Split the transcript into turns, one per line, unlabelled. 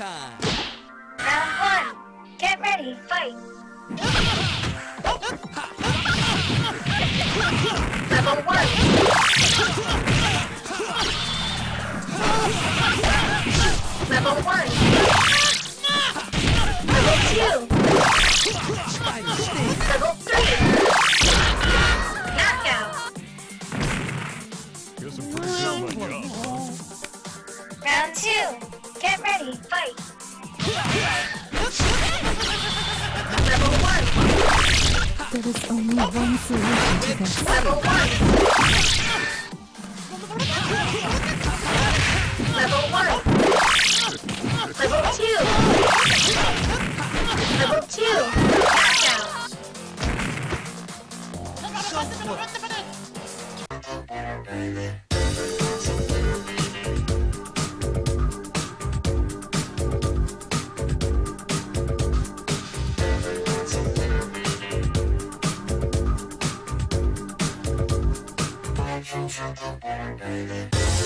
time.
Round one. Get ready, fight. Level one. Level one. Level two.
Fighting sting.
Level three. Knockout.
Guess I'm pretty good at my job.
Round two. Get ready, fight. Level one.
There is only one solution to this.
Level one. Level one. Level two. Level two. Knockout. Shoot, shoot, shoot, baby.